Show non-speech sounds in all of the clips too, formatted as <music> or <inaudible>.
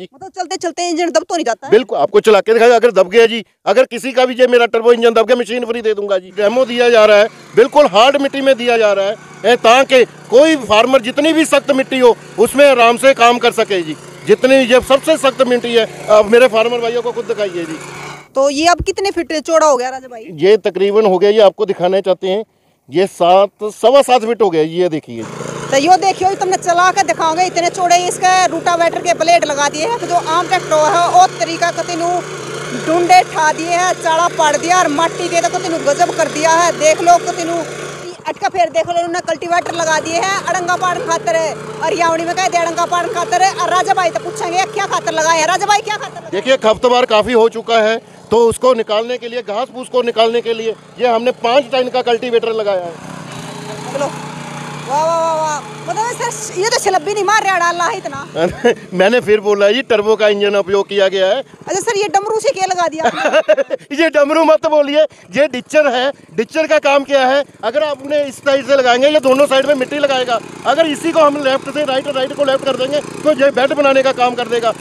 मतलब चलते चलते इंजन दब तो नहीं जाता बिल्कुल आपको चला के दिखाया अगर दब गया जी अगर किसी का भी जो मेरा टर्बो इंजन दब गया मशीन फ्री दे दूँगा जी। डेमो दिया जा रहा है बिल्कुल हार्ड मिट्टी में दिया जा रहा है ताकि कोई फार्मर जितनी भी सख्त मिट्टी हो उसमें आराम से काम कर सके जी। जितनी जब सबसे सख्त मिट्टी है अब मेरे फार्मर भाइयों को खुद दिखाइए जी। तो ये अब कितने फीट चौड़ा हो गया राजा भाई? ये तकरीबन हो गया ये आपको दिखाना चाहते हैं ये सात सवा सात फीट हो गया ये देखिए। तो यो देखियो तुमने चला के दिखाओगे इतने चौड़े इसके रूटावेटर के ब्लेड लगा दिए हैं तो जो आम ट्रैक्टर है वो तरीका कतिनु डूंडे ठा दिए हैं चाड़ा पाड़ दिया और माटी के तो कतिनु गजब कर दिया है। देख लो कतिनु अटका फेर देख लो उन्होंने कल्टीवेटर लगा दिए हैं अड़ंगा पाड़न खातर। है और यावड़ी में कहे अड़ंगा पाड़न खातर। है और राजा भाई तो पूछेंगे क्या खातर लगाए हैं? राजा भाई क्या खातर? देखिए खपतवार काफ़ी हो चुका है। तो उसको निकालने के लिए घास फूस को निकालने के लिए ये हमने पाँच टन का कल्टीवेटर लगाया है। वाह वाह वाह वाह। मतलब ये तो स्लब्बी नहीं मार रहा डाल रहा है इतना। मैंने फिर बोला जी टर्बो का इंजन उपयोग किया गया है। अच्छा सर ये डमरू से क्या लगा दिया <laughs> ये डमरू मत बोलिए ये डिच्चर है। डिच्चर का काम क्या है? अगर आप उन्हें इस साइड से लगाएँगे ये दोनों साइड में मिट्टी लगाएगा। अगर इसी को हम लेफ़्ट से राइट राइट को लेफ़्ट कर देंगे तो ये बेड बनाने का काम कर देगा।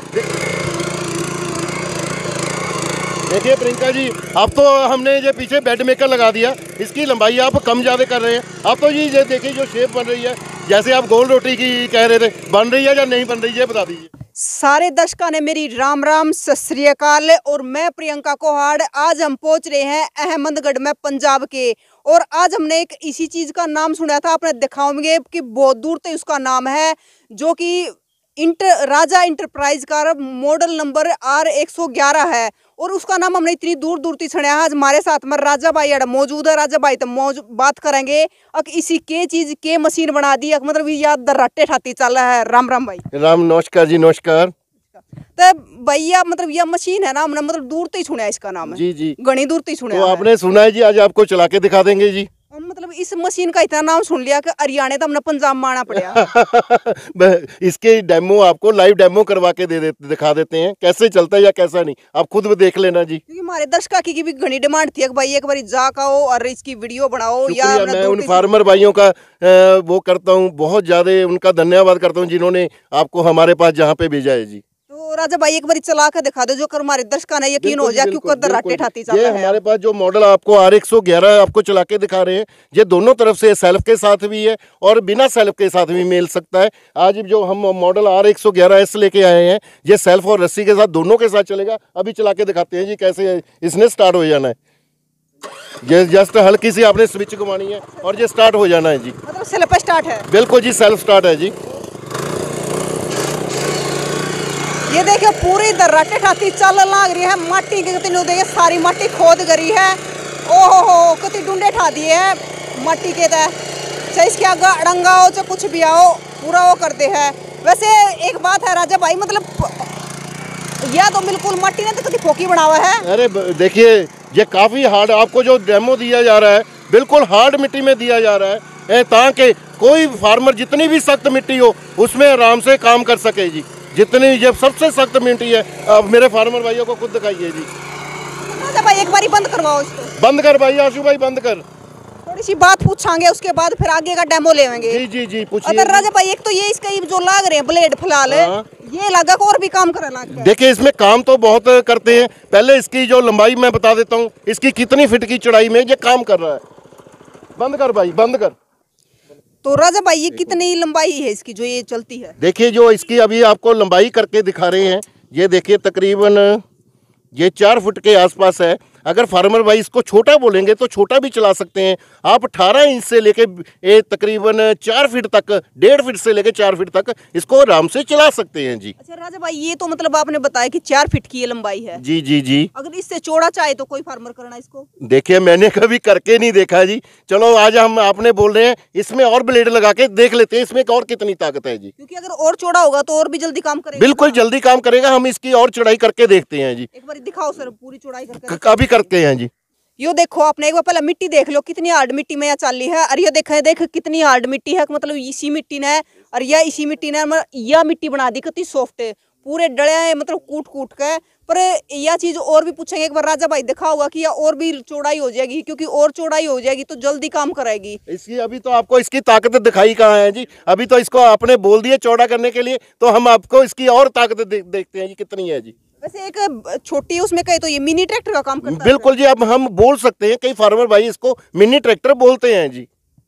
देखिए प्रियंका जी, अब तो हमने ये पीछे बेड मेकर लगा दिया। इसकी लंबाई आप कम ज़्यादा कर रहे हैं। अब तो जी ये देखिए, जो शेप बन रही है, जैसे आप गोल रोटी की कह रहे थे, बन रही है या नहीं बन रही है बता दीजिए। सारे दर्शकों ने मेरी राम राम, सत और मैं प्रियंका कोहाड़, आज हम पहुँच रहे हैं अहमदगढ़ में पंजाब के। और आज हमने एक इसी चीज़ का नाम सुना था, आपने दिखाओगे कि बहुत दूर तक उसका नाम है, जो कि इंटर, राजा इंटरप्राइज का मॉडल नंबर आर एक सौ ग्यारह है। और उसका नाम हमने इतनी दूर दूर तक सुना आज हमारे साथ में राजा भाई अड़ा मौजूद है। राजा भाई तो मौजूद बात करेंगे अक इसी के चीज़ के मशीन बना दी अक मतलब याद दर्राटे ठाती चल रहा है। राम राम भाई। राम नमस्कार जी नमस्कार। तो भैया मतलब यह मशीन है ना हमने मतलब दूर सुना है इसका नाम। है जी जी। गणी दूर तक सुना तो है। आपने सुना है जी आज आपको चला के दिखा देंगे जी। और मतलब इस मशीन का इतना नाम सुन लिया कि हरियाणा तो हमने पंजाब में आना पड़ा इसके डेमो आपको लाइव डेमो करवा के दे देते दिखा देते हैं कैसे चलता है या कैसा नहीं। आप खुद भी देख लेना जी। क्योंकि हमारे दर्शकों की भी घनी डिमांड थी भाई एक बार जा का हो और इसकी वीडियो बनाओ या मैं उन फार्मर भाइयों का वो करता हूँ बहुत ज़्यादा उनका धन्यवाद करता हूँ जिन्होंने आपको हमारे पास जहाँ पे भेजा है जी। राजा भाई एक बार चला के दिखा दो जो कर हमारे दर्शकों ने यकीन हो जाए कि बिल्कुल, ऊपर दर्राटे बिल्कुल। ठाती ये रहा है। हमारे पास जो मॉडल आपको आर एक सौ ग्यारह आपको चला के दिखा रहे हैं ये दोनों तरफ़ से सेल्फ के साथ भी है और बिना सेल्फ के साथ भी मिल सकता है। आज जो हम मॉडल आर एक सौ ग्यारह एस लेके आए हैं ये सेल्फ और रस्सी के साथ दोनों के साथ चलेगा। अभी चला के दिखाते हैं जी कैसे इसने स्टार्ट हो जाना है। ये जस्ट हल्की सी आपने स्विच घुमानी है और ये स्टार्ट हो जाना है जी। मतलब सेल्फ स्टार्ट है। बिल्कुल जी सेल्फ स्टार्ट है जी। ये देखिए पूरी दर्राटे ठाती चल लाग रही है, माटी के कितनी देखिए सारी माटी खोद करी है। ओहो हो कितनी डूंडे ठा दिए है माटी के तय चाहे इसके आगे अड़ंगा हो, चाहे कुछ भी आओ, पूरा वो करते हैं। वैसे एक बात है राजा भाई मतलब यह तो बिल्कुल माटी ने तो कभी खोकी बना हुआ है। अरे देखिए, ये काफ़ी हार्ड, आपको जो डेमो दिया जा रहा है, बिल्कुल हार्ड मिट्टी में दिया जा रहा है। ताकि कोई फार्मर जितनी भी सख्त मिट्टी हो, उसमें आराम से काम कर सके जी। जितनी ये सबसे सख्त मिट्टी है अब मेरे फार्मर भाइयों को खुद दिखाइए जी। भाई एक बारी बंद करवाओ इसको। बंद कर भाई आशु भाई बंद कर। थोड़ी सी बात पूछांगे उसके बाद फिर आगे का डेमो लेंगे जी जी जी पूछिए। राजा भाई एक तो ये इसका ये जो लाग रहे हैं ब्लेड फ़िलहाल हाँ। ये लगा कि और भी काम करे लाग देखिए इसमें काम तो बहुत करते हैं। पहले इसकी जो लंबाई मैं बता देता हूँ इसकी कितनी फिट की चौड़ाई में ये काम कर रहा है। बंद कर भाई बंद कर। तो राजा भाई ये कितनी लंबाई है इसकी जो ये चलती है? देखिए जो इसकी अभी आपको लंबाई करके दिखा रहे हैं ये देखिए तकरीबन ये चार फुट के आसपास है। अगर फार्मर भाई इसको छोटा बोलेंगे तो छोटा भी चला सकते हैं। आप 18 इंच से लेके ये तकरीबन चार फीट तक डेढ़ फीट से लेके चार फीट तक इसको आराम से चला सकते हैं जी। अच्छा राजा भाई ये तो मतलब आपने बताया कि चार फीट की ये लंबाई है। जी जी जी। अगर इससे चौड़ा चाहे तो कोई फार्मर करना इसको? देखिए मैंने कभी करके नहीं देखा जी। चलो आज हम आपने बोल रहे हैं इसमें और ब्लेड लगा के देख लेते हैं इसमें और कितनी ताकत है जी। क्योंकि अगर और चौड़ा होगा तो और भी जल्दी काम करेगा बिल्कुल जल्दी काम करेगा हम इसकी और चढ़ाई करके देखते हैं जी। एक बार दिखाओ सर पूरी चौड़ाई करके। अभी करते हैं जी। यो देखो आपने एक बार पहले मिट्टी देख लो कितनी हार्ड मिट्टी में यह चाली है और ये देखा देख कितनी हार्ड मिट्टी है मतलब इसी मिट्टी ने और यह इसी मिट्टी ने मतलब यह मिट्टी बना दी कितनी सॉफ्ट है। पूरे डले मतलब कूट कूट के पर यह चीज़ और भी पूछेंगे एक बार राजा भाई देखा होगा कि यह और भी चौड़ाई हो जाएगी क्योंकि और चौड़ाई हो जाएगी तो जल्दी काम कराएगी। इसकी अभी तो आपको इसकी ताकत दिखाई कहाँ है जी। अभी तो इसको आपने बोल दिया चौड़ा करने के लिए तो हम आपको इसकी और ताकत देखते हैं जी कितनी है जी। वैसे एक छोटी उसमें कहे तो ये मिनी ट्रैक्टर का काम करता बिल्कुल जी, अब हम बोल सकते हैं, कई फार्मर भाई इसको मिनी ट्रैक्टर बोलते हैं जी।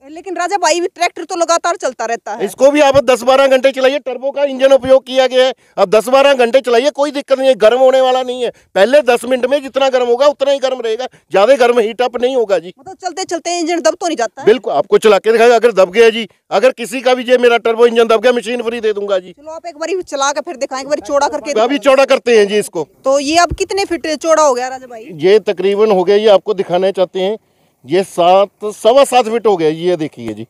लेकिन राजा भाई भी ट्रैक्टर तो लगातार चलता रहता है। इसको भी आप दस बारह घंटे चलाइए टर्बो का इंजन उपयोग किया गया है। अब दस बारह घंटे चलाइए कोई दिक्कत नहीं है गर्म होने वाला नहीं है। पहले 10 मिनट में जितना गर्म होगा उतना ही गर्म रहेगा। ज़्यादा गर्म हीट अप नहीं होगा जी। मतलब चलते चलते इंजन दब तो नहीं जाता बिल्कुल आपको चला के दिखाएगा अगर दब गया जी। अगर किसी का भी जे मेरा टर्बो इंजन दब गया मशीन फ्री दे दूँगा जी। चलो आप एक बार चला के फिर दिखाएँ एक बार चौड़ा करके अभी चौड़ा करते हैं जी इसको। तो ये अब कितने फिट चौड़ा हो गया राजा भाई? ये तकरीबन हो गया ये आपको दिखाना चाहते हैं। ये सात, सवा सात फिट हो गया ये देखिए जी।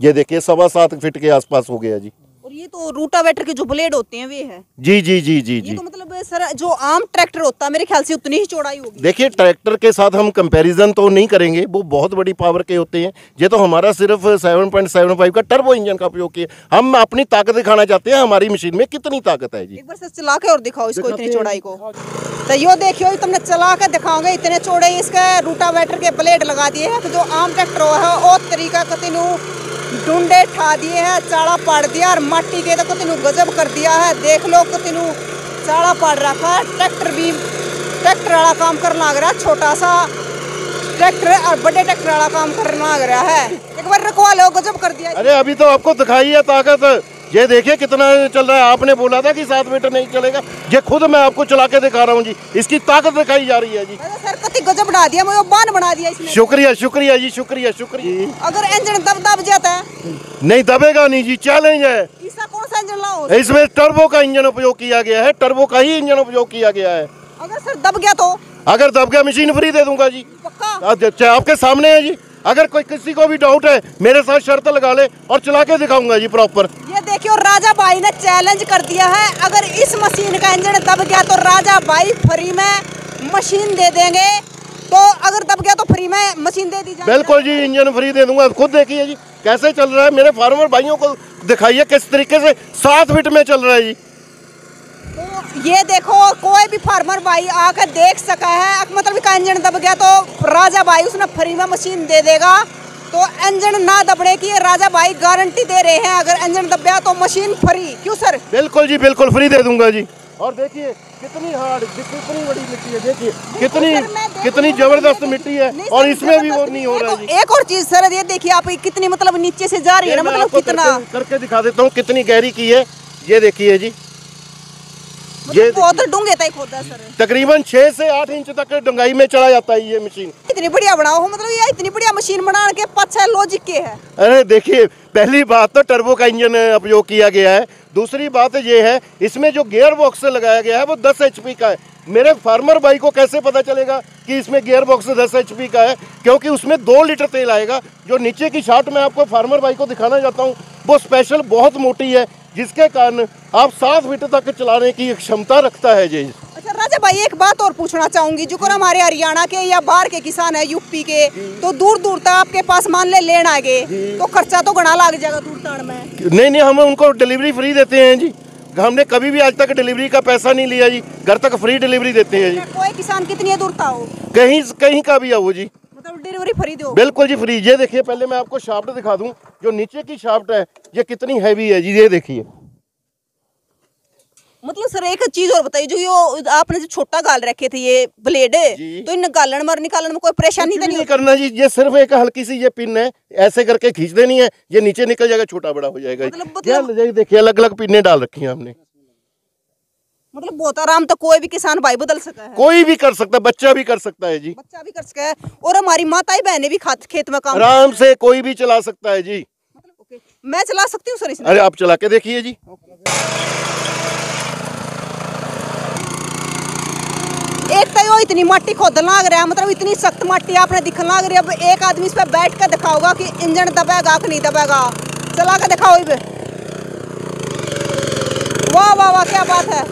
ये देखिए, सवा सात फिट के आसपास हो गया जी। और ये तो रूटावेटर के जो ब्लेड होते हैं वे है। जी जी जी जी जी। तो मतलब सर जो आम ट्रैक्टर होता है मेरे ख्याल से उतनी ही चौड़ाई होगी। देखिए ट्रैक्टर के साथ हम कंपैरिजन तो नहीं करेंगे वो बहुत बड़ी पावर के होते हैं। ये तो हमारा सिर्फ़ 7.75 का टर्बो इंजन का उपयोग किया हम अपनी ताकत दिखाना चाहते हैं हमारी मशीन में कितनी ताकत है जी। एक बार से चला के और दिखाओ इसको इतनी चौड़ाई को। तो यो देखियो तुमने चला कर दिखाओगे इतने चौड़े इसके रूटावेटर के ब्लेड लगा दिए हैं। तो जो आम ट्रैक्टर है वो तरीका कतिनू डूडे ठा दिए है चाड़ा पाड़ दिया और माटी के तो तीनू गजब कर दिया है देख लो तीनू चाड़ा पाड़ रखा है ट्रैक्टर भी ट्रैक्टर वाला काम करना लग रहा छोटा सा ट्रैक्टर और बड़े ट्रैक्टर वाला काम करना लग रहा है एक बार रखवा लो गजब कर दिया अरे अभी तो आपको दिखाई है ताकत ये देखिए कितना चल रहा है। आपने बोला था कि सात मीटर नहीं चलेगा। ये खुद मैं आपको चला के दिखा रहा हूँ जी। इसकी ताकत दिखाई जा रही है जी। सर गजब बना दिया मुझे बान बना दिया इसने। शुक्रिया शुक्रिया जी शुक्रिया शुक्रिया। अगर इंजन दब दब जाता है। नहीं दबेगा नहीं जी चैलेंज है। कौन सा इंजन लाओ? इसमें टर्बो का इंजन उपयोग किया गया है टर्बो का ही इंजन उपयोग किया गया है। अगर सर दब गया तो? अगर दब गया मशीन फ्री दे दूँगा जी। पक्का? आपके सामने है जी। अगर कोई किसी को भी डाउट है मेरे साथ शर्त लगा ले और चला के दिखाऊँगा जी प्रॉपर देखियो राजा भाई ने चैलेंज कर दिया है। अगर इस मशीन का इंजन दब गया तो राजा भाई फ्री में मशीन दे देंगे। तो अगर दब गया तो फ्री में मशीन दे दी बिल्कुल जी इंजन फ्री दे दूँगा। खुद देखिए जी कैसे चल रहा है। मेरे फार्मर भाइयों को दिखाइए किस तरीके से सात फिट में चल रहा है जी। ये देखो कोई भी फार्मर भाई आकर देख सका है। मतलब का इंजन दब गया तो राजा भाई उसने फ्री में मशीन दे देगा। तो इंजन ना दबने की राजा भाई गारंटी दे रहे हैं। अगर इंजन दब गया तो मशीन फ्री क्यों सर बिल्कुल जी बिल्कुल फ्री दे दूँगा जी। और देखिए कितनी हार्ड कितनी बड़ी मिट्टी है देखिए। कितनी कितनी ज़बरदस्त मिट्टी है और इसमें भी वो नहीं हो रहा है एक और चीज़ सर ये देखिए आप कितनी मतलब नीचे से जा रही है ना मतलब कितना? करके दिखा देता हूँ कितनी गहरी की है। ये देखिए जी। मतलब ये बहुत डूँगे तक होता है सर तकरीबन छह से आठ इंच तक डंगाई में चला जाता है ये मशीन इतनी बढ़िया बनाओ, हो मतलब ये इतनी बढ़िया मशीन बना के पच्छा लॉजिक के है? अरे देखिए, पहली बात तो टर्बो का इंजन उपयोग किया गया है। दूसरी बात ये है, इसमें जो गियर बॉक्स लगाया गया है, वो दस एच का है। मेरे फार्मर भाई को कैसे पता चलेगा कि इसमें गियर बॉक्स दस एच का है? क्योंकि उसमें दो लीटर तेल आएगा, जो नीचे की शार्ट में आपको फार्मर भाई को दिखाना चाहता हूँ। वो स्पेशल बहुत मोटी है, जिसके कारण आप सात फीट तक चलाने की क्षमता रखता है, जी। राजा भाई एक बात और पूछना चाहूँगी। जो हमारे हरियाणा के या बाहर के किसान है यूपी के तो दूर दूर तक आपके पास मान ले लेना आगे तो खर्चा तो घना लग जाएगा दूर में। नहीं नहीं हम उनको डिलीवरी फ्री देते हैं जी। हमने कभी भी आज तक डिलीवरी का पैसा नहीं लिया जी। घर तक फ्री डिलीवरी देते हैं जी। कोई किसान कितनी दूर था हो कहीं कहीं का भी आओ जी। मतलब डिलीवरी फ्री दो। बिल्कुल जी फ्री ये देखिए पहले मैं आपको शाफ्ट दिखा दूँ जो नीचे की शाफ्ट है ये कितनी हैवी है जी ये देखिए। मतलब सर एक चीज़ और बताइए जो ये आपने जो छोटा गाल रखे थे ये ब्लेड तो इन गालन मर निकालने में कोई परेशानी तो नहीं, नहीं करना जी ये सिर्फ़ एक हल्की सी ये पिन है ऐसे करके खींच देनी है ये नीचे निकल जाएगा छोटा बड़ा हो जाएगा। मतलब, मतलब... देखिए अलग अलग पिने डाल रखी है हमने। मतलब बहुत आराम तो कोई भी किसान भाई बदल सकता है। कोई भी कर सकता है बच्चा भी कर सकता है जी। बच्चा भी कर सकता है और हमारी माताएँ बहनें भी खेत में काम आराम से कोई भी चला सकता है जी। मतलब मैं चला सकती हूँ सर इसमें? अरे आप चला के देखिए जी एक तो यो इतनी माटी खोद लाग रहा है मतलब इतनी सख्त माटी आपने दिख लाग रही है। अब एक आदमी इस पर बैठ कर दिखाओगा कि इंजन दबेगा कि नहीं दबेगा। चला कर दिखाओ इब वाह वाह वाह, क्या बात है।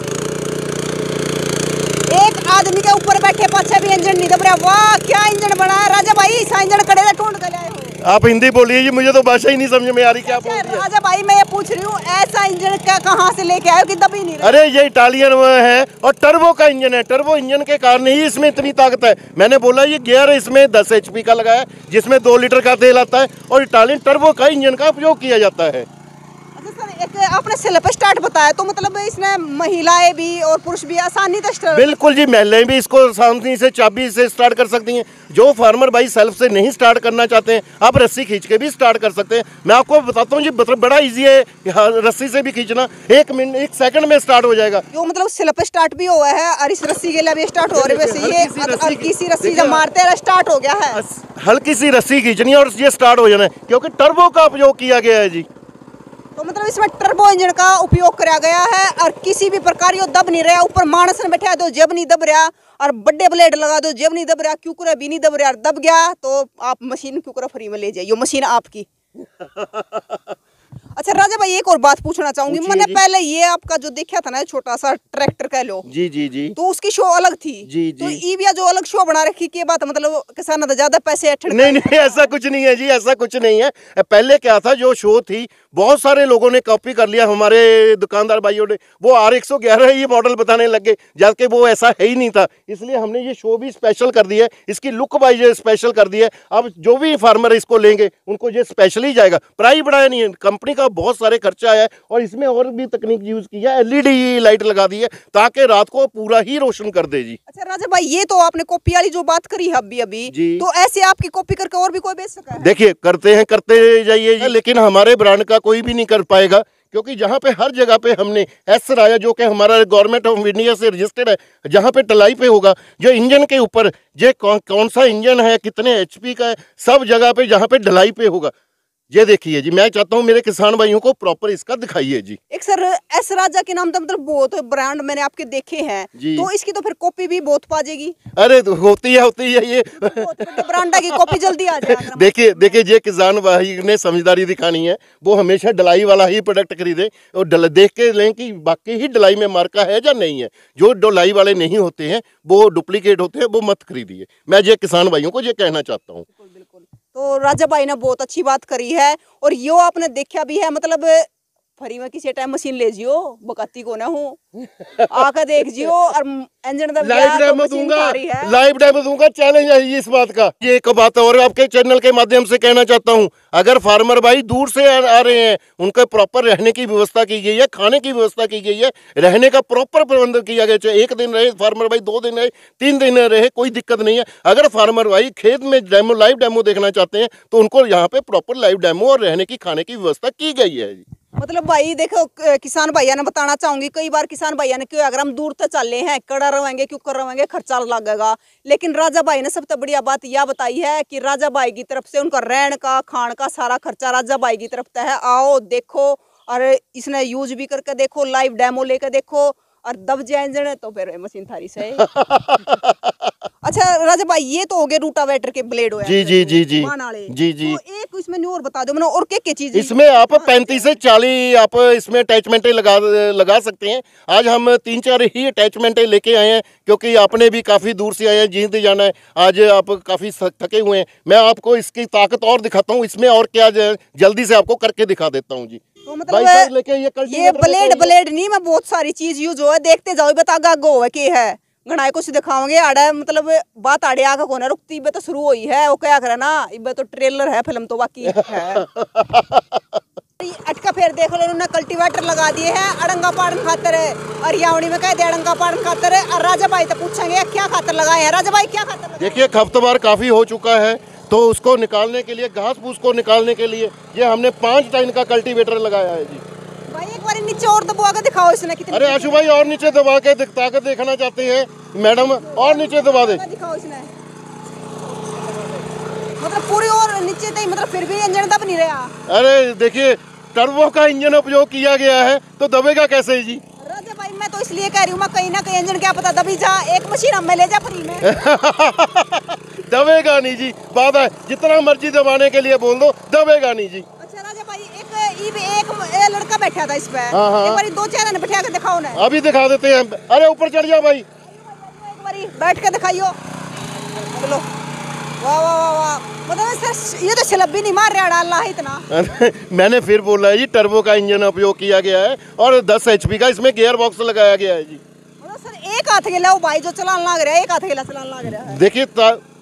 एक आदमी के ऊपर बैठे पाछे भी इंजन नहीं दब रहा। वाह, क्या इंजन बना है। राजा भाई इंजन कड़े ढूंढ कर आए हो। आप हिंदी बोलिए जी मुझे तो भाषा ही नहीं समझ में आ रही क्या बोल अच्छा, रही है? राजा भाई मैं ये पूछ रही हूँ ऐसा इंजन का कहाँ से लेके आयो कि दबी नहीं अरे ये इटालियन है और टर्बो का इंजन है टर्बो इंजन के कारण ही इसमें इतनी ताकत है। मैंने बोला ये गियर इसमें 10 एच का लगाया जिसमें जिसमें दो लीटर का तेल आता है और इटालियन टर्बो का इंजन का उपयोग किया जाता है। एक आपने सेल्फ स्टार्ट बताया तो मतलब इसमें महिलाएँ भी और पुरुष भी आसानी से स्टार्ट बिल्कुल जी महिलाएँ भी इसको आसानी से चाबी से स्टार्ट कर सकती हैं। जो फार्मर भाई सेल्फ से नहीं स्टार्ट करना चाहते हैं आप रस्सी खींच के भी स्टार्ट कर सकते हैं। मैं आपको बताता हूँ जी मतलब बड़ा इजी है रस्सी से भी खींचना। एक मिनट एक सेकंड में स्टार्ट हो जाएगा। जो मतलब सेल्फ स्टार्ट भी हुआ है और इस रस्सी के लिए भी स्टार्ट हो रही है वैसे ये हल्की सी रस्सी- जब मारते हैं स्टार्ट हो गया है। हल्की सी रस्सी खींचनी है और ये स्टार्ट हो जाना है क्योंकि टर्बो का उपयोग किया गया है जी। तो मतलब इसमें टर्बो इंजन का उपयोग कराया गया है और किसी भी प्रकार यो दब नहीं रहा, ऊपर मानस ने बैठा दो जब नहीं दब रहा और बड़े ब्लेड लगा दो जब नहीं दब रहा क्यों भी नहीं दब रहा दब गया तो आप मशीन क्यों फ्री में ले जाइए मशीन आपकी। <laughs> अच्छा राजा भाई एक और बात पूछना चाहूँगी। मैंने पहले ये आपका जो देखा था ना छोटा सा ट्रैक्टर कह लो जी जी जी। तो उसकी शो अलग थी। जी, तो जी। ईविया जो अलग शो बना रखी के बात मतलब किसान तो ज़्यादा पैसे नहीं नहीं ऐसा कुछ नहीं है जी ऐसा कुछ नहीं है। पहले क्या था जो शो थी बहुत सारे लोगों ने कॉपी कर लिया हमारे दुकानदार भाइयों ने। वो आर एक सौ ग्यारह ये मॉडल बताने लग गए जबकि वो ऐसा है ही नहीं था। इसलिए हमने ये शो भी स्पेशल कर दी है इसकी लुक वाइज स्पेशल कर दी है। अब जो भी फार्मर इसको लेंगे उनको ये स्पेशल ही जाएगा। प्राइस बढ़ाया नहीं है कंपनी का बहुत सारे खर्चा आया है और इसमें और भी तकनीक यूज़ की है एलईडी लाइट लगा दी है ताकि रात को पूरा ही रोशन कर दे जी। अच्छा राजा भाई ये तो आपने कॉपी वाली जो बात करी है अभी अभी तो ऐसे आपकी कॉपी करके और भी कोई बेच सका है? देखिए करते हैं करते जाइए जी लेकिन हमारे ब्रांड का कोई भी नहीं कर पाएगा क्योंकि जहाँ पे हर जगह पे हमने एस राया जो कि हमारा गवर्नमेंट ऑफ़ इंडिया से रजिस्टर्ड है जहाँ पे टलाई पे होगा जो इंजन के ऊपर ये कौन कौन सा इंजन है कितने एचपी का है सब जगह पे जहाँ पे ढलाई पे होगा। ये देखिए जी मैं चाहता हूँ मेरे किसान भाइयों को प्रॉपर इसका दिखाइए जी। एक सर एस राजा के नाम तो मतलब बहुत ब्रांड मैंने आपके देखे हैं। तो इसकी तो फिर कॉपी भी बहुत पा जाएगी अरे तो होती है होती है ये। ब्रांड की कॉपी जल्दी आ जाएगा <laughs> देखिए देखिए ये किसान भाई ने समझदारी दिखानी है। वो हमेशा डलाई वाला ही प्रोडक्ट खरीदे और देख के लें कि बाकी ही डलाई में मार्का है या नहीं है। जो डलाई वाले नहीं होते हैं वो डुप्लीकेट होते हैं वो मत खरीदिए। मैं ये किसान भाइयों को ये कहना चाहता हूँ। बिल्कुल। तो राजा भाई ने बहुत अच्छी बात करी है और यो आपने देखा भी है मतलब फ्री में किसी टाइम मशीन ले जियो बकाती को ना हूँ। आकर देख जियो और इंजन दब गया लाइव तो डेमो मशीन दूँगा। है। लाइव डेमो दूँगा। चैलेंज है इस बात का। ये एक बात और आपके चैनल के माध्यम से कहना चाहता हूँ। अगर फार्मर भाई दूर से आ, रहे हैं उनका प्रॉपर रहने की व्यवस्था की गई है खाने की व्यवस्था की गई है रहने का प्रॉपर प्रबंध किया गया चाहे एक दिन रहे फार्मर भाई दो दिन रहे तीन दिन रहे कोई दिक्कत नहीं है। अगर फार्मर भाई खेत में डेमो लाइव डेमो देखना चाहते हैं तो उनको यहाँ पे प्रॉपर लाइव डेमो और रहने की खाने की व्यवस्था की गई है जी। मतलब भाई देखो किसान भैया ने बताना चाहूँगी, कई बार किसान भैया ने क्यों, अगर हम दूर तक रहे हैं, कड़ा रहेंगे क्यों कर रहेंगे खर्चा लगेगा। लेकिन राजा भाई ने सबसे बढ़िया बात यह बताई है कि राजा भाई की तरफ़ से उनका रहन का, खान का सारा खर्चा राजा भाई की तरफ़ तय है। आओ, देखो और इसने यूज़ भी करके देखो लाइव डेमो लेकर देखो और दब जाए तो फिर मशीन थारी से <laughs> अच्छा राजा भाई ये तो हो गए रूटावेटर के ब्लेड हो जी, जी, जी, जी। जी, जी। तो एक इसमें न्यू और बता दो मैंने और क्या क्या चीज़ इसमें आप पैंतीस से चालीस आप इसमें अटैचमेंटें लगा लगा सकते हैं। आज हम तीन चार ही अटैचमेंटें लेके आए हैं क्योंकि आपने भी काफ़ी दूर से आए हैं जींद जाना है। आज आप काफ़ी थके हुए हैं। मैं आपको इसकी ताकत और दिखाता हूँ इसमें और क्या जल्दी से आपको करके दिखा देता हूँ जी। तो भाई मतलब लेके ये ये ब्लेड ब्लेड नहीं मैं बहुत सारी चीज़ यूज़ हो है देखते जाओ बता गा गो है के है। घनाए कुछ दिखाओगे आड़ा मतलब बात आड़े आगा कोने रुकती इबे तो शुरू हुई है वो क्या करे ना इबे तो ट्रेलर है फ़िल्म तो बाकी है। <laughs> अटका फिर देख लो उन्होंने कल्टीवेटर लगा दिए हैं अड़ंगा पाड़न खातर है। और यावड़ी में कह दे अड़ंगा पाड़न खातर है। और राजा भाई तो पूछेंगे क्या खातर लगाए हैं? राजा भाई क्या खातर देखिए खपतवार काफ़ी हो चुका है। तो उसको निकालने के लिए घास फूस को निकालने के लिए ये हमने पाँच टाइन का कल्टीवेटर लगाया है जी। भाई एक बार नीचे और दबवा के दिखाओ इसने कितनी अरे आशु भाई और नीचे दबा के दिख- ताकत देखना चाहते हैं। मैडम और नीचे दबा दे। दिखाओ इसने। मतलब पूरी और नीचे तक मतलब फिर भी इंजन दब नहीं रहा। अरे देखिए टर्बो का इंजन उपयोग किया गया है तो दबेगा कैसे जी? राजा भाई मैं तो इसलिए कह रही हूँ मैं कहीं ना कहीं इंजन क्या पता दबी जा एक मशीन हमें ले जा फ्री में। <laughs> दबेगा नहीं जी। बात है जितना मर्ज़ी दबाने के लिए बोल दो दबेगा नहीं जी। अच्छा भाई एक एक लड़का बैठा था इस पे। हाँ, हाँ। एक बारी दो चेहरे ने बैठा के दिखाओ ना अभी दिखा देते हैं। अरे ऊपर चढ़ जा भाई। एक बारी बैठ के दिखाइयो। चलो। वाह वाह वाह वाह। मतलब सर ये तो नहीं मार रहा डाला इतना। मैंने फिर बोला है जी टर्बो का इंजन उपयोग किया गया है और 10 एच का इसमें गियर बॉक्स लगाया गया है जी। मतलब सर एक हाथ गेला वो भाई जो चलान लग रहा है एक हाथ गेला चलान लग रहा है। देखिए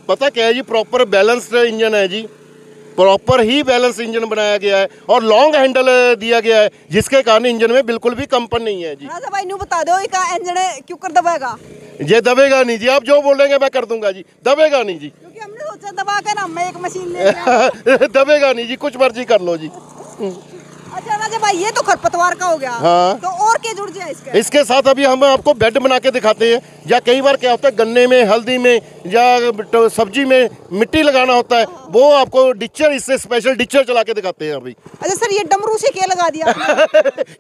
पता क्या है जी प्रॉपर बैलेंस्ड इंजन है जी। प्रॉपर ही बैलेंस इंजन बनाया गया है और लॉन्ग हैंडल दिया गया है जिसके कारण इंजन में बिल्कुल भी कंपन नहीं है जी। राजा भाई न्यू बता दो इंजन क्यों कर दबाएगा? ये दबेगा नहीं जी आप जो बोलेंगे मैं कर दूँगा जी। दबेगा नहीं जी। क्योंकि हमने सोचा दबा कर हम एक मशीन ले <laughs> दबेगा नहीं जी कुछ मर्ज़ी कर लो जी। <laughs> अच्छा राजा भाई ये तो खरपतवार का हो गया। हाँ। तो और क्या जुड़ जाए इसके? इसके साथ अभी हम आपको बेड बना के दिखाते हैं या कई बार क्या होता है गन्ने में हल्दी में या ट- सब्ज़ी में मिट्टी लगाना होता है वो आपको डिच्चर इससे स्पेशल डिच्चर चला के दिखाते हैं अभी। अच्छा सर ये डमरू से क्या लगा दिया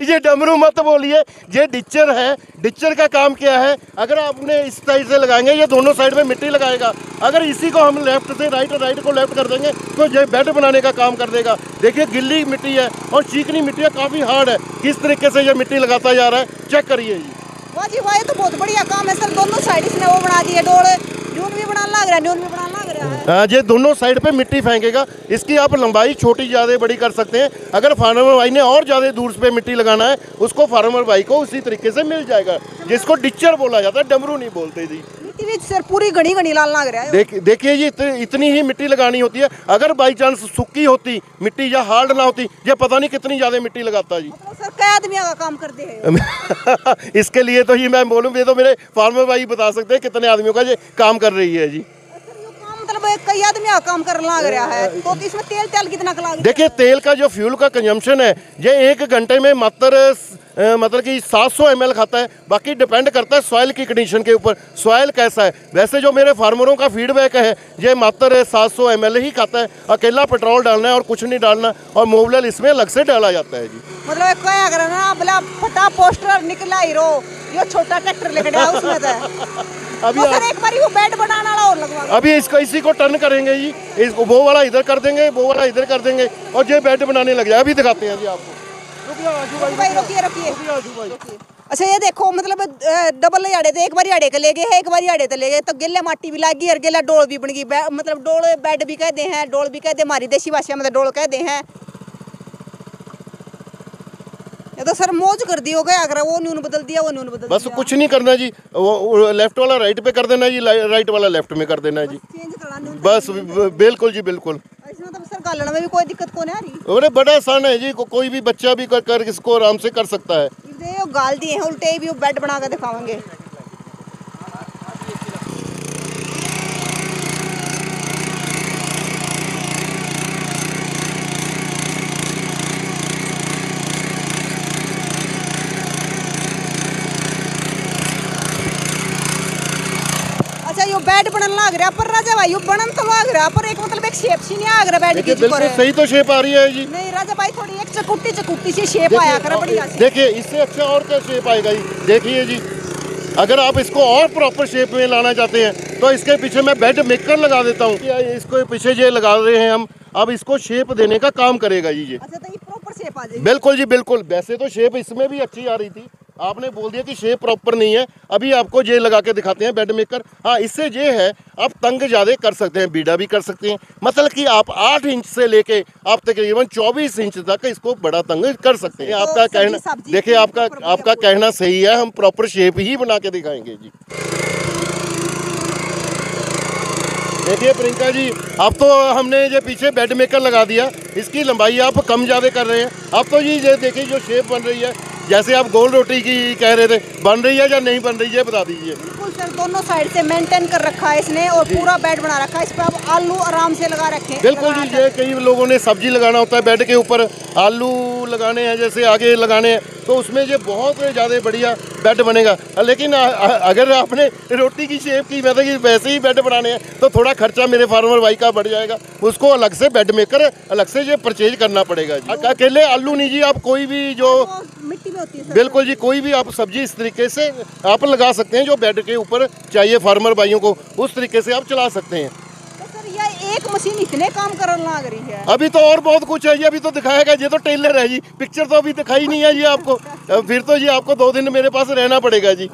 <laughs> ये डमरू मत बोलिए ये डिच्चर है। डिच्चर का काम क्या है? अगर आपने इस साइड से लगाएँगे ये दोनों साइड में मिट्टी लगाएगा। अगर इसी को हम लेफ़्ट से राइट राइट को लेफ़्ट कर देंगे तो ये बेड बनाने का काम कर देगा। देखिए गिल्ली मिट्टी है और चीकनी मिट्टी है काफ़ी हार्ड है। किस तरीके से ये मिट्टी लगाता जा रहा है चेक करिए जी वाह जी वाह ये तो बहुत बढ़िया काम है सर। दोनों साइड इसने वो बना दिए डोर न्यून भी बनाने लग रहा है न्यून भी बनाने लग रहा है। हाँ, ये दोनों साइड पे मिट्टी फेंकेगा। इसकी आप लंबाई छोटी ज़्यादा बड़ी कर सकते हैं। अगर फार्मर भाई ने और ज़्यादा दूर पे मिट्टी लगाना है उसको फार्मर भाई को उसी तरीके से मिल जाएगा जिसको डिच्चर बोला जाता है डमरू नहीं बोलते जी। सर पूरी घनी लाल लग रहा है। देख देखिए जी इत, इतनी ही मिट्टी लगानी होती है। अगर बाई चांस सूखी होती मिट्टी या हार्ड ना होती ये पता नहीं कितनी ज़्यादा मिट्टी लगाता जी। मतलब सर कई आदमियों का काम करते हैं। <laughs> इसके लिए तो ये मैं बोलूँ ये तो मेरे फार्मर भाई बता सकते हैं कितने आदमियों का ये काम कर रही है जी। मतलब कई आदमियों का काम करने लग रहा है। तो इसमें तेल तेल कितना का देखिए तेल का जो फ्यूल का कंजम्पशन है ये एक घंटे में मात्र मतलब कि 700 सौ खाता है। बाकी डिपेंड करता है सॉइल की कंडीशन के ऊपर। सॉइल कैसा है? वैसे जो मेरे फार्मरों का फीडबैक है ये मात्र 700 सौ ही खाता है। अकेला पेट्रोल डालना है और कुछ नहीं डालना और मोबलल इसमें अलग से डाला जाता है जी। मतलब क्या अगर ना बोला फटा पोस्टर निकला हीरो ये छोटा ट्रैक्टर उसमें तो <laughs> अभी तो एक बार वो बेड बनाने और लगवा अभी इसको इसी को टर्न करेंगे जी। इसको वो वाला इधर कर देंगे वो वाला इधर कर देंगे और ये बेड बनाने लग जाए अभी दिखाते हैं जी आपको। अच्छा ये देखो मतलब डबल याड़े थे एक बार याड़े के ले गए एक बार ते ले गए तो गेले माटी भी लग और गेला डोल भी बन गई। मतलब डोल बेड भी कहते हैं डोल भी कहते हैं हमारी देसी भाषा में तो डोल कहते हैं। ये तो सर मौज कर दी हो गया अगर वो न्यून बदल दिया वो न्यून बदल बस दिया कुछ नहीं करना जी वो लेफ़्ट वाला राइट पे कर देना जी राइट वाला लेफ़्ट में कर देना जी बस बिल्कुल जी बिल्कुल इसमें तो सर गालने में भी कोई दिक्कत को नहीं आ रही अरे बड़ा आसान है जी को, कोई भी बच्चा भी कर, कर इसको आराम से कर सकता है गाल दिए हैं उल्टे भी बेड बना कर दिखाएँगे बेड बनन लाग रहा पर राजा भाई यो बनन तो लाग रहा पर एक मतलब एक शेप सी नहीं आग रहा बेड की ऊपर बिल्कुल सही तो शेप आ रही है जी। नहीं राजा भाई थोड़ी एक चकुट्टी चकुट्टी सी शेप आया कर बढ़िया सी। देखिए इससे अच्छा और क्या शेप आएगा जी? देखिए जी अगर आप इसको और प्रॉपर शेप में लाना चाहते हैं तो इसके पीछे मैं बेड मेकर लगा देता हूँ। इसको पीछे ये लगा रहे हैं हम अब इसको शेप देने का काम करेगा जी ये। अच्छा तो ये प्रॉपर शेप आ जाएगी। बिल्कुल जी बिल्कुल। वैसे तो शेप इसमें भी अच्छी आ रही थी। आपने बोल दिया कि शेप प्रॉपर नहीं है। अभी आपको ये लगा के दिखाते हैं बेड मेकर हाँ इससे ये है आप तंग ज़्यादा कर सकते हैं बीड़ा भी कर सकते हैं। मतलब कि आप आठ इंच से लेके आप तकरीबन चौबीस इंच तक इसको बड़ा तंग कर सकते हैं। तो आपका कहना देखिए आपका आपका कहना सही है हम प्रॉपर शेप ही बना के दिखाएँगे जी। देखिए प्रियंका जी अब तो हमने ये पीछे बेड मेकर लगा दिया इसकी लंबाई आप कम ज़्यादा कर रहे हैं। अब तो जी ये देखिए जो शेप बन रही है जैसे आप गोल रोटी की कह रहे थे, बन रही है या नहीं बन रही है, बता दीजिए। बिल्कुल सर दोनों साइड से मेंटेन कर रखा है इसने और पूरा बेड बना रखा है। इस पे अब आलू आराम से लगा रखे। हैं बिल्कुल जी ये कई लोगों ने सब्ज़ी लगाना होता है बेड के ऊपर। आलू लगाने हैं जैसे आगे लगाने हैं। तो उसमें ये बहुत ज़्यादा बढ़िया बेड बनेगा। लेकिन आ- आ- अगर आपने रोटी की शेप की वैसे कि वैसे ही बेड बनाने हैं तो थोड़ा खर्चा मेरे फार्मर भाई का बढ़ जाएगा। उसको अलग से बेड मेकर अलग से ये परचेज करना पड़ेगा जी। अकेले आलू नहीं जी आप कोई भी जो मिट्टी में होती है बिल्कुल जी कोई भी आप सब्ज़ी इस तरीके से आप लगा सकते हैं जो बेड के ऊपर चाहिए फार्मर भाइयों को उस तरीके से आप चला सकते हैं। तो सर ये एक मशीन इतने काम करने लग रही है। अभी तो और बहुत कुछ है जी अभी तो दिखाएगा ये तो टेलर है जी पिक्चर तो अभी दिखाई नहीं है जी आपको। फिर तो जी आपको दो दिन मेरे पास रहना पड़ेगा जी।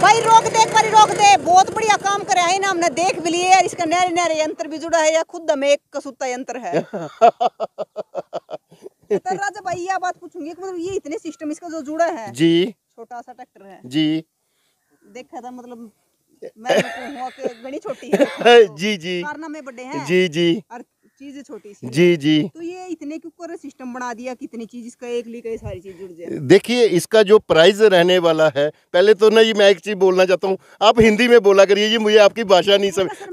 भाई रोक दे एक बारी रोक दे बहुत बढ़िया काम करे है ना हमने देख भी लिए इसका नहरे नहरे यंत्र भी जुड़ा है या खुद हमें एक कसूता यंत्र है। <laughs> तो राजा भाई यह बात पूछूँगी मतलब ये इतने सिस्टम इसका जो जुड़ा है जी। छोटा सा ट्रैक्टर है। जी। देखा था मतलब <laughs> मैं तो छोटी है <laughs> जी जी। कारनामे बड़े हैं। जी जी। और चीज़ छोटी सी। जी जी। तो ये इतने सिस्टम बना दिया कितनी चीज़ इसका एक ली कई सारी चीज़ जुड़ जाए। देखिए इसका जो प्राइस रहने वाला है पहले तो ना ये मैं एक चीज़ बोलना चाहता हूँ आप हिंदी में बोला करिए जी मुझे आपकी भाषा नहीं समझ <laughs>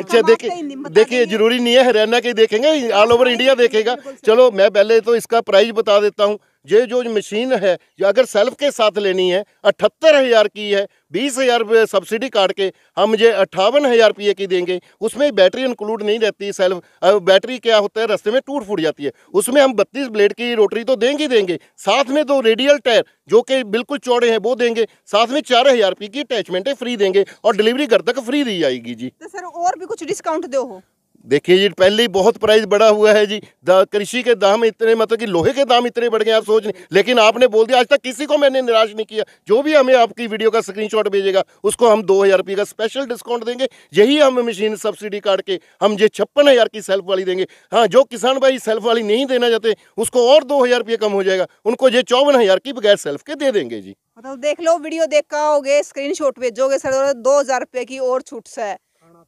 अच्छा देखा देखिए देखिए ज़रूरी नहीं है हरियाणा के देखेंगे ऑल ओवर इंडिया देखेगा। चलो मैं पहले तो इसका प्राइस बता देता हूँ। ये जो मशीन है जो अगर सेल्फ के साथ लेनी है, अठहत्तर हज़ार की है, बीस हज़ार सब्सिडी काट के हम ये अट्ठावन हज़ार रुपये की देंगे। उसमें बैटरी इंक्लूड नहीं रहती सेल्फ। बैटरी क्या होता है, रास्ते में टूट फूट जाती है। उसमें हम बत्तीस ब्लेड की रोटरी तो देंगे ही देंगे। साथ में दो रेडियल टायर, जो कि बिल्कुल चौड़े हैं, वो देंगे। साथ में चार हज़ार रुपये की अटैचमेंट फ्री देंगे और डिलीवरी घर तक फ्री दी जाएगी जी। तो सर और भी कुछ डिस्काउंट दो हो? देखिए जी, पहले ही बहुत प्राइस बढ़ा हुआ है जी। कृषि के दाम इतने मतलब कि लोहे के दाम इतने बढ़ गए आप सोच नहीं। लेकिन आपने बोल दिया, आज तक किसी को मैंने निराश नहीं किया। जो भी हमें आपकी वीडियो का स्क्रीनशॉट भेजेगा, उसको हम दो हज़ार रुपये का स्पेशल डिस्काउंट देंगे। यही हम मशीन सब्सिडी काट के, हम ये छप्पन हज़ार की सेल्फ वाली देंगे। हाँ जो किसान भाई सेल्फ वाली नहीं देना चाहते, उसको और दो हज़ार कम हो जाएगा। उनको ये चौवन हज़ार की बगैर सेल्फ के दे देंगे जी। मतलब देख लो वीडियो देख होगे स्क्रीनशॉट भेजोगे सर दो हज़ार रुपये की और छूट से।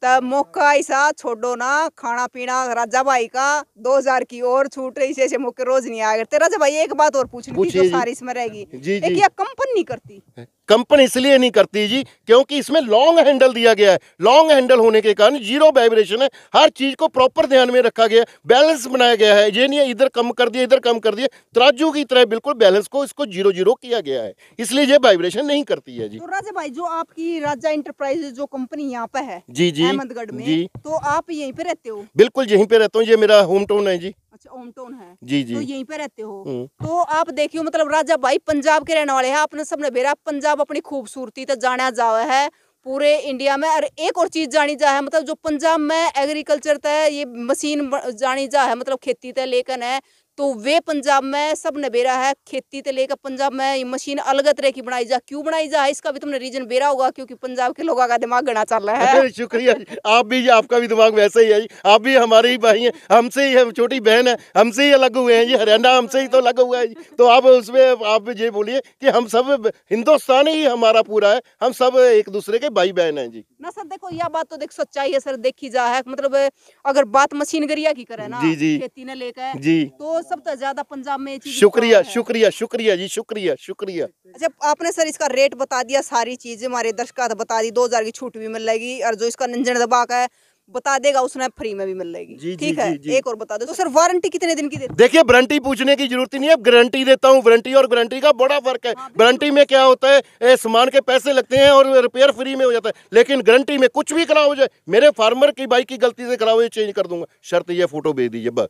तब मौका ऐसा छोड़ो ना खाना पीना राजा भाई का दो हज़ार की और छूट रही ऐसे मौके रोज नहीं आया करते। राजा भाई एक बात और पूछनी थी सारी इसमें रहेगी। एक। कंपनी नहीं करती। कंपनी इसलिए नहीं करती जी क्योंकि इसमें लॉन्ग हैंडल दिया गया है। लॉन्ग हैंडल होने के कारण ज़ीरो वाइब्रेशन है। हर चीज़ को प्रॉपर ध्यान में रखा गया है। बैलेंस बनाया गया है। ये नहीं है इधर कम कर दिया इधर कम कर दिया। तराजू की तरह बिल्कुल बैलेंस को इसको ज़ीरो ज़ीरो किया गया है। इसलिए ये वाइब्रेशन नहीं करती है जी। तो राजा भाई जो आपकी राजा इंटरप्राइज जो कंपनी यहाँ पे है जी जी अहमदगढ़ में जी। तो आप यहीं पे रहते हो? बिल्कुल यहीं पे रहता हूँ। ये मेरा होम टाउन है जी। अच्छा ओम टोन है। जी जी। तो यहीं पे रहते हो। हम्म। तो आप देखियो मतलब राजा भाई पंजाब के रहने वाले हैं। आपने सबने बेरा पंजाब अपनी खूबसूरती तो जाना जावा है पूरे इंडिया में। और एक और चीज़ जानी जा है मतलब जो पंजाब में एग्रीकल्चर तय ये मशीन जानी जा है मतलब खेती तय लेकर है तो वे पंजाब में सबने बेरा है खेती ते लेकर पंजाब में ये मशीन अलग तरह की बनाई जा क्यों बनाई जा इसका भी तुमने रीजन बेरा होगा क्योंकि पंजाब के लोगों का दिमाग गणा चल रहा है। शुक्रिया आप भी आपका भी दिमाग वैसे ही है आप भी हमारे ही भाई हैं हमसे ही हम छोटी बहन है हमसे ही अलग हुए हैं जी हरियाणा हमसे ही तो अलग हुआ है तो आप उसमें आप ये बोलिए कि हम सब हिंदुस्तान ही हमारा पूरा है हम सब एक दूसरे के भाई बहन है जी। ना सर देखो यह बात तो देख सच्चाई है सर देखी जा है मतलब अगर बात मशीनगरिया की करे ना। खेती ने लेकर जी। तो सबसे ज़्यादा पंजाब में शुक्रिया शुक्रिया शुक्रिया जी शुक्रिया शुक्रिया। अच्छा आपने सर इसका रेट बता दिया सारी चीज़ें हमारे दर्शक बता दी दो हज़ार की छूट भी मिल जाएगी और जो इसका नंजन दबा का है बता देगा उसने फ्री में भी मिल जाएगी ठीक है? जी, जी। एक और बता दो। तो सर वारंटी कितने दिन की देते देखिए वारंटी पूछने की ज़रूरत नहीं है। गारंटी देता हूँ। वारंटी और गारंटी का बड़ा फ़र्क है। वारंटी में क्या होता है? सामान के पैसे लगते हैं और रिपेयर फ्री में हो जाता है। लेकिन गारंटी में कुछ भी खराब हो जाए मेरे फार्मर की बाइक की गलती से खराब हो जाए चेंज कर दूँगा। शर्त ये फ़ोटो भेज दीजिए बस।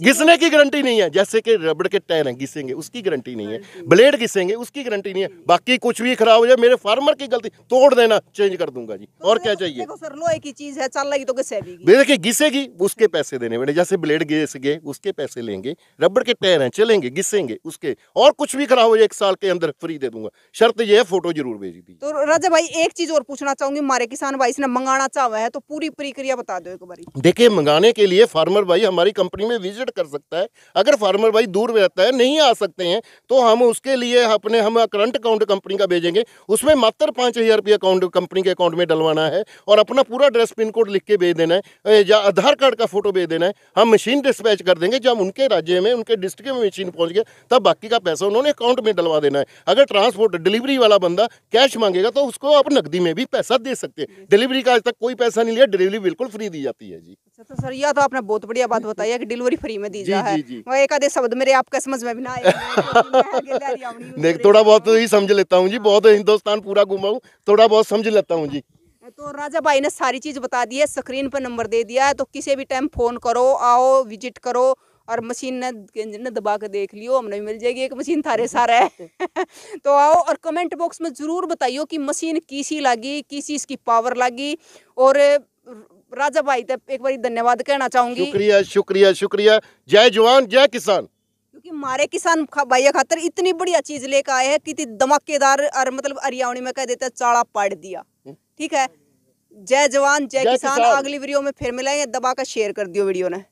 घिसने की गारंटी नहीं है। जैसे कि रबड़ के टायर हैं घिसेंगे उसकी गारंटी नहीं है। ब्लेड घिसेंगे उसकी गारंटी नहीं है। बाकी कुछ भी खराब हो जाए मेरे फार्मर की गलती तोड़ देना चेंज कर दूँगा जी। तो और क्या चाहिए? सर लोहे की चीज़ है चल लगी तो भी देखिए घिसेगी उसके पैसे देने पड़े। जैसे ब्लेड घिस गए उसके पैसे लेंगे। रबड़ के टायर हैं चलेंगे घिसेंगे उसके। और कुछ भी खराब हो जाए एक साल के अंदर फ्री दे दूँगा। शर्त ये है फ़ोटो ज़रूर भेज दी तो राजा भाई एक चीज़ और पूछना चाहूँगी। हमारे किसान भाई इसने मंगाना चाहा है तो पूरी प्रक्रिया बता दो एक बारी। देखिए मंगाने के लिए फार्मर भाई हमारी कंपनी में विज़िट कर सकता है। अगर फार्मर भाई दूर रहता है नहीं आ सकते हैं तो हम उसके लिए अपने हम करंट अकाउंट कंपनी का भेजेंगे। उसमें मात्र पाँच हज़ार रुपये अकाउंट कंपनी के अकाउंट में डलवाना है। और अपना पूरा एड्रेस पिन कोड लिख के भेज देना है या आधार कार्ड का फ़ोटो भेज देना है हम मशीन डिस्पैच कर देंगे जब उनके राज्य में उनके डिस्ट्रिक्ट में मशीन पहुँच गया तब बाकी का पैसा उन्होंने अकाउंट में डलवा देना है। अगर ट्रांसपोर्ट डिलीवरी वाला बंदा कैश मांगेगा तो उसको आप नकदी में भी पैसा दे सकते हैं। डिलीवरी का आज तक कोई पैसा नहीं लिया डिलीवरी बिल्कुल फ्री दी जाती है जी। अच्छा तो सर यह तो आपने बहुत बढ़िया बात बताई है कि डिलीवरी फ्री में दी जा है। वो एक आधे शब्द मेरे आपके समझ में भी ना आए। <laughs> थोड़ा बहुत तो ही समझ लेता हूँ जी बहुत हिंदुस्तान पूरा घुमा हूँ थोड़ा बहुत समझ लेता हूँ जी। तो राजा भाई ने सारी चीज़ बता दी है स्क्रीन पर नंबर दे दिया है तो किसी भी टाइम फ़ोन करो आओ विज़िट करो और मशीन ने ने दबा के देख लियो हमने भी मिल जाएगी एक मशीन थारे सारा। है <laughs> तो आओ और कमेंट बॉक्स में ज़रूर बताइयो कि मशीन किसी लगी किसी इसकी पावर लगी और राजा भाई तक एक बार धन्यवाद कहना चाहूँगी। शुक्रिया शुक्रिया शुक्रिया। जय जवान जय किसान। क्योंकि हमारे किसान खा- भाइयों खातर इतनी बढ़िया चीज़ लेकर आए हैं कितनी धमाकेदार और मतलब अरियावणी में कह देते हैं चाड़ा पाड़ दिया। ठीक है? जय जवान जय किसान। किसान। अगली वीडियो में फिर मिलेंगे दबा कर शेयर कर दियो वीडियो ने।